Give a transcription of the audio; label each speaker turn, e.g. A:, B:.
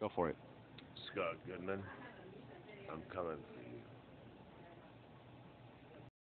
A: Go for it.
B: Scott Goodman. I'm coming for